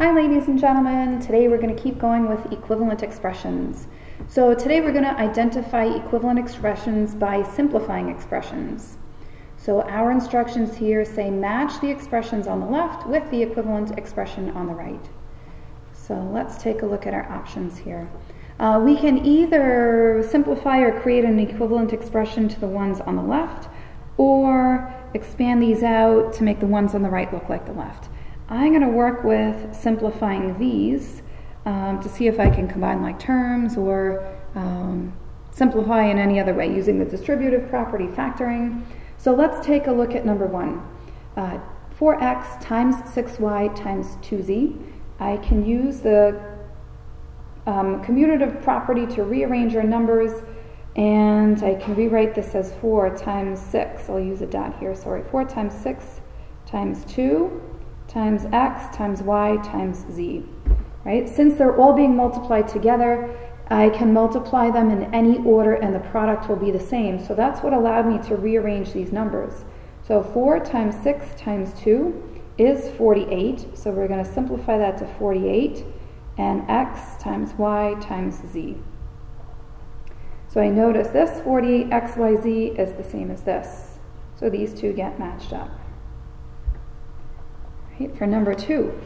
Hi ladies and gentlemen, today we're going to keep going with equivalent expressions. So today we're going to identify equivalent expressions by simplifying expressions. So our instructions here say match the expressions on the left with the equivalent expression on the right. So let's take a look at our options here. Uh, we can either simplify or create an equivalent expression to the ones on the left or expand these out to make the ones on the right look like the left. I'm going to work with simplifying these um, to see if I can combine like terms or um, simplify in any other way using the distributive property factoring. So let's take a look at number one. Uh, 4x times 6y times 2z. I can use the um, commutative property to rearrange our numbers and I can rewrite this as 4 times 6. I'll use a dot here, sorry. 4 times 6 times 2 times x times y times z. Right? Since they're all being multiplied together, I can multiply them in any order and the product will be the same. So that's what allowed me to rearrange these numbers. So 4 times 6 times 2 is 48. So we're going to simplify that to 48 and x times y times z. So I notice this 48xyz is the same as this. So these two get matched up right, for number two.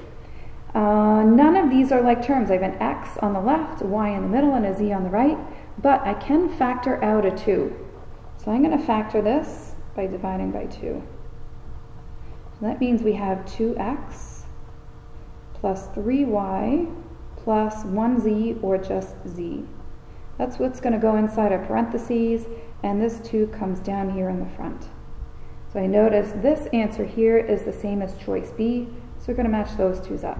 Uh, none of these are like terms. I have an x on the left, a y in the middle, and a z on the right, but I can factor out a 2. So I'm going to factor this by dividing by 2. So that means we have 2x plus 3y plus 1z or just z. That's what's going to go inside our parentheses, and this 2 comes down here in the front. So I notice this answer here is the same as choice B, so we're going to match those two up.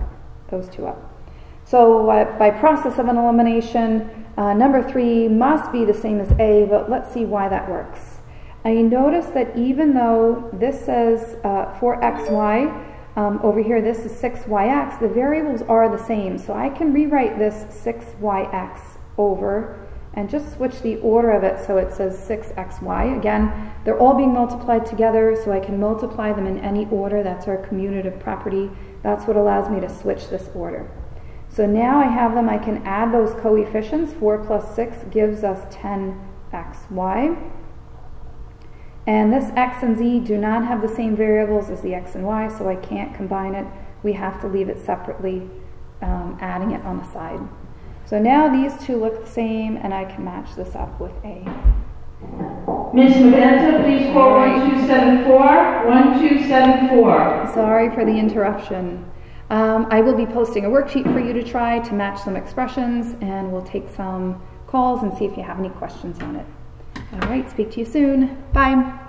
Those two up. So uh, by process of an elimination, uh, number 3 must be the same as A, but let's see why that works. I notice that even though this says uh, 4xy, um, over here this is 6yx, the variables are the same. So I can rewrite this 6yx over and just switch the order of it so it says 6xy. Again, they're all being multiplied together, so I can multiply them in any order. That's our commutative property. That's what allows me to switch this order. So now I have them, I can add those coefficients. 4 plus 6 gives us 10xy. And this x and z do not have the same variables as the x and y, so I can't combine it. We have to leave it separately, um, adding it on the side. So now these two look the same, and I can match this up with A. Ms. Magenta, please call 1274. 1274. Sorry for the interruption. Um, I will be posting a worksheet for you to try to match some expressions, and we'll take some calls and see if you have any questions on it. All right, speak to you soon. Bye.